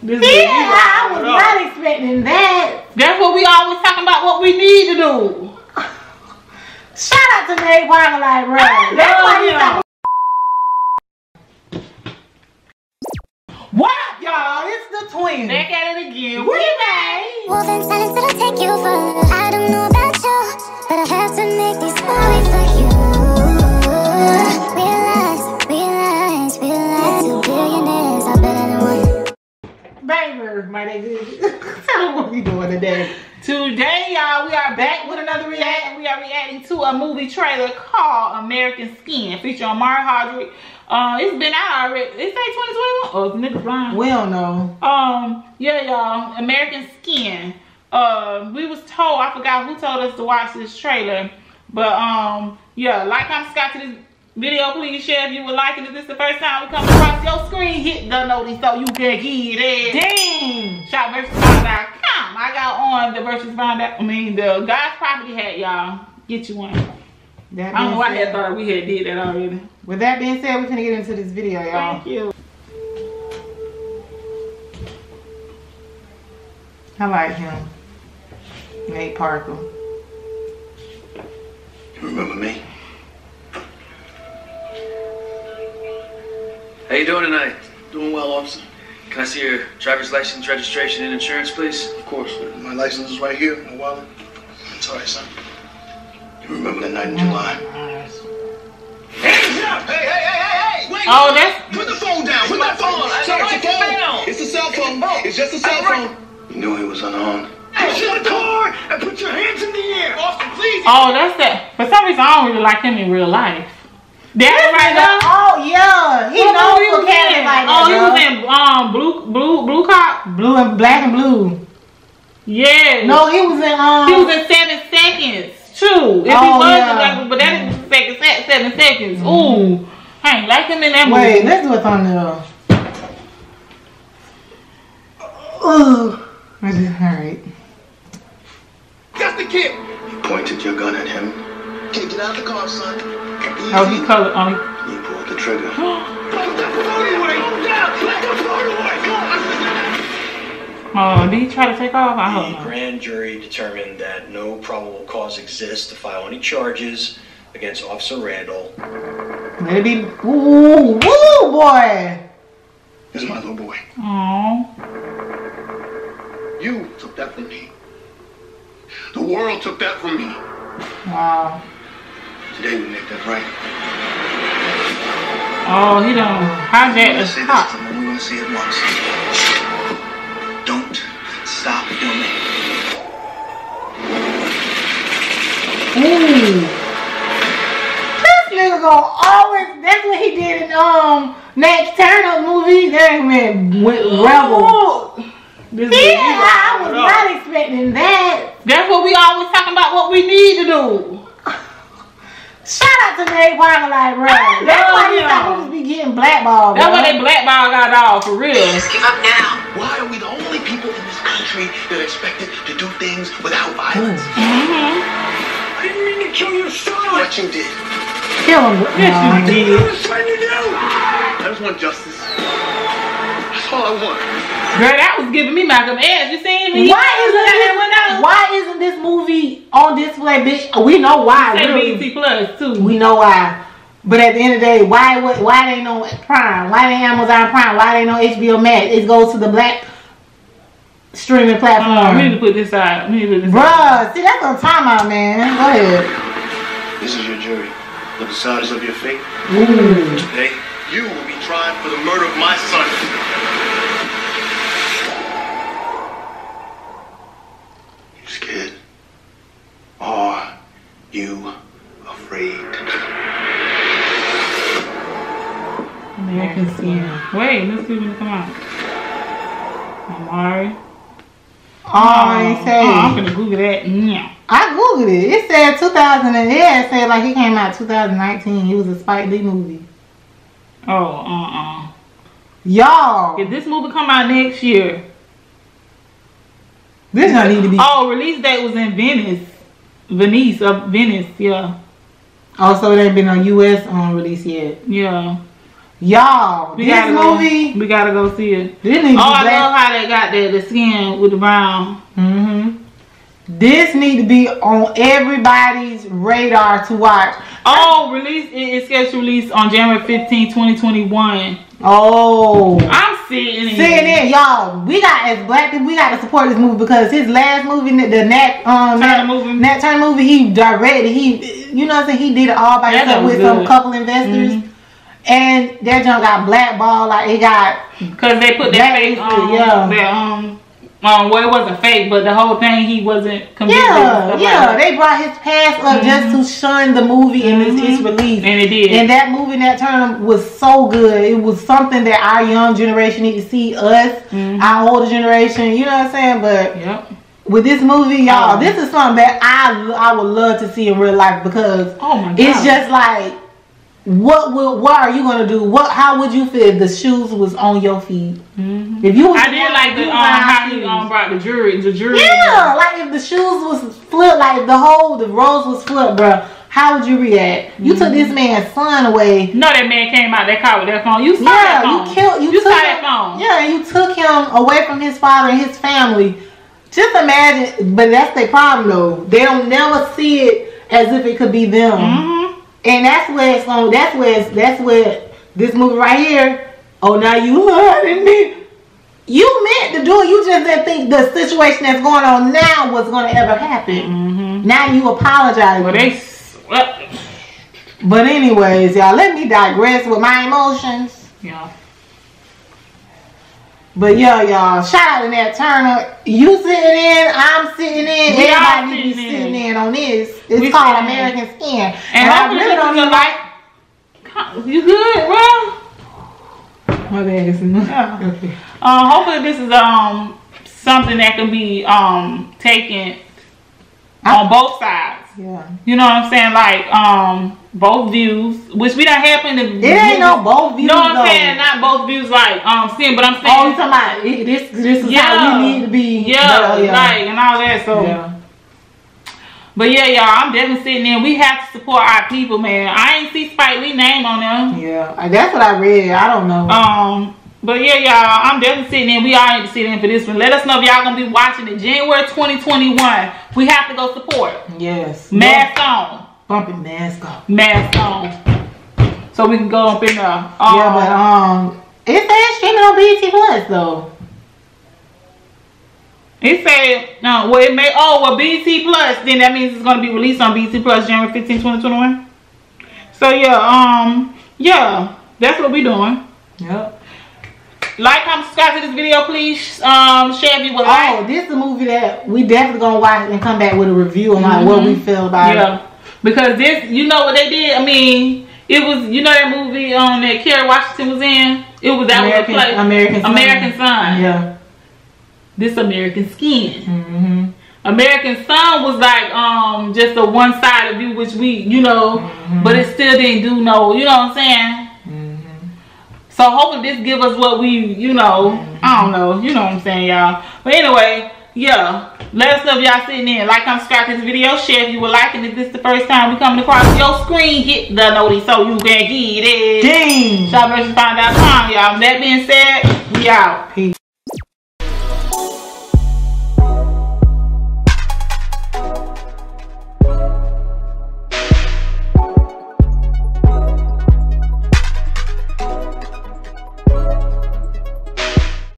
This Yeah, I was not expecting that. That's what we always talking about. What we need to do. Shout out to Nate Parker, like, bro. That's why you yeah. What up, y'all? It's the twins. Back at it again. We back. Wolf silence till I take you further. Today. Y'all, we are back with another react. We are reacting to a movie trailer called American Skin, featuring Omari Hardwick. Uh, it's been out already. It's say 2021. Oh, niggas blind. We don't know. Um, yeah, y'all, American Skin. Uh, we was told, I forgot who told us to watch this trailer, but um, yeah, like, comment, subscribe to this video. Please share if you would like it. If this is the first time we come across your screen, hit the notice so you can get it. Dang. ShopVirtuousDefined.com. I got on the Virtuous Defined. I mean, the God's Property hat, y'all. Get you one. That I don't know being why I said- thought we had did that already. With that being said, we're gonna get into this video, y'all. Thank you. I like him. Nate Parker. You remember me? How you doing tonight? Doing well, officer. Can I see your driver's license, registration, and insurance, please? Of course. My license is right here. in My wallet. It's all right, son. You remember the night in July? Hands up! Hey, hey, hey, hey, hey! Wait! Oh, that's Put the phone down! Put that phone! I it's a write down. phone! It's a cell phone! Oh. It's just a cell phone! You knew he was unarmed. Get your car and put your hands in the air! Officer, please! oh, that's that. For some reason, I don't really like him in real life. That right there. Oh yeah, he What knows movie for was he like Oh, he that. was in um blue blue blue cop. blue and black and blue. Yeah. No, he was in um. He was in seven seconds. True. If he Oh, was, yeah. like, but that is second seven seconds. Ooh, I ain't like him in that Wait, movie. let's do a thumbnail. Ooh, alright. That's the kid! You pointed your gun at him. Okay, get out of the car, son. Oh, he colored. Oh, You pulled the trigger. oh, did he try to take off? I The hope not. grand jury determined that no probable cause exists to file any charges against Officer Randall. Let it be. Ooh, woo, boy. This is my little boy. Oh, You took that from me. The world took that from me. Wow. Today we make that right. Oh, he done hijacked Let's the say this cop. to them. We want to see it once. Don't stop filming. Ooh. This nigga gonna always. That's what he did in um next turn up movie. That man went rebel. This Yeah, I was not expecting that. That's what we always talking about. What we need to do. Shout out to Nate Parker, like, bro. That's why these yeah. hoes be getting blackballed. That's bro. why they blackball got dog for real. Just Give up now. Why are we the only people in this country that are expected to do things without violence? Mm-hmm. I didn't mean to kill your son. What you did. Kill him. Yes, you Nah. did. I was trying to do. I just want justice. That's all I want. Girl, that was giving me Malcolm X. You seen me? Why isn't this, why isn't this movie on display, bitch? We know why. Say really. BT Plus too. We know why. But at the end of the day, why why, why they no Prime? Why they Amazon Prime? Why they no HBO Max? It goes to the black streaming Uh, platform. we need to put this out. We need to put this out. Bruh, see that's what I'm talking about, man. Go ahead. This is your jury. The deciders of your fate. Ooh. Today, you will be tried for the murder of my son. You scared? Are you afraid? American Skin. Wait, let's see when it come out. Omari. Oh, I ain't say. Oh, I'm gonna Google that now. I googled it. It said 2000 and yeah, it said like he came out 2019. It was a Spike Lee movie. Oh, uh-uh. Y'all, If this movie come out next year, this don't need to be. oh, release date was in Venice, Venice, of Venice, yeah, oh, Also, it ain't been on US on um, release yet. yeah. Y'all, We this gotta movie, Go, we gotta go see it. this need to Oh, I love how they got the, the skin with the brown. Mm-hmm. This need to be on everybody's radar to watch. Oh, release it is scheduled to release on January 15, 2021. Oh. I'm sitting. Saying that, y'all, we got as black people, we got to support this movie because his last movie, the Nat um Turner Nat, movie. Nat Turner movie, he directed, he, you know what I'm saying, he did it all by That himself with some couple investors, Mhm. And that junk got blackballed, like it got Cause they put that That fake is um, it, yeah. that, um, um, well, it wasn't fake, but the whole thing he wasn't convicted. yeah, yeah. like They brought his past up just to shun the movie and its, its Mhm. release. and it did. And that movie, Nat Turner, was so good. It was something that our young generation need to see. Us, Mhm. our older generation, you know what I'm saying? But yep. with this movie, y'all, Oh. this is something that I I would love to see in real life because Oh my god. it's just like, what will what are you gonna do? What how would you feel if the shoes was on your feet? Mhm. If you was I did like the you um, how he shoes. um brought the jury, the jury. yeah, like if the shoes was flipped, like the whole the roles was flipped, bro. How would you react? You took Mm-hmm. this man's son away. No, that man came out that car with that phone. You saw Yeah, that phone. you killed. You, You took saw him, that phone. Yeah, you took him away from his father and his family. Just imagine, but that's their problem though. They don't never see it as if it could be them, Mhm. And that's where it's on. That's where it's, that's where this movie right here. Oh, now you hurting me. You meant to do it. You just didn't think the situation that's going on now was going to ever happen. Mhm. Now you apologize. Well, they. Well, but anyways, y'all, let me digress with my emotions. yeah. But yeah, y'all, shout out to Nat Turner. You sitting in, I'm sitting in. We Everybody be sitting in. sitting in on this. It's We called sitting in. American Skin. And I hopefully really don't even like. You good, bro? My bad. Yeah. Okay. Um, hopefully this is um something that can be um taken on both sides. Yeah. You know what I'm saying? Like um both views, which we don't happen to. It ain't no both views. No, I'm though. saying not both views like um sin, but I'm saying Oh, you talking about this? This is how we need to be. Yeah, yeah. like and all that. So, yeah. but yeah, y'all, I'm definitely sitting there. We have to support our people, man. I ain't see Spike Lee name on them. Yeah, that's what I read. I don't know. Um, but yeah, y'all, I'm definitely sitting in. We all need to sit in for this one. Let us know if y'all gonna be watching it January 2021. We have to go support. yes. Mask on, Bumping mask off. mask on, so we can go up in there. Um, yeah, but um, it's that streaming on BT Plus though. It said, no, well, it may, oh, well, BT Plus, then that means it's going to be released on BT Plus January 15, 2021. So, yeah, um, yeah, that's what we doing. Yep. Like, comment, subscribe to this video, please. Um, share if you would like. Oh, this is a movie that we definitely gonna watch and come back with a review on like what we feel about it. Because this, you know what they did? I mean, it was, you know that movie um, that Kerry Washington was in? It was, that American, was a play. American Son. American Son. Yeah. This American Skin. Mm-hmm. American Son was like um just a one side view, which we you know, Mm-hmm. but it still didn't do no, you know what I'm saying? So hopefully this give us what we, you know, I don't know, you know what I'm saying, y'all. But anyway, yeah, let us know if y'all sitting in. Like, comment, subscribe to this video, share if you were liking. if this is the first time we coming across your screen, hit the notice so you can get it. Dang. ShopVirtuousDefined.com, y'all. That being said, we out. Peace.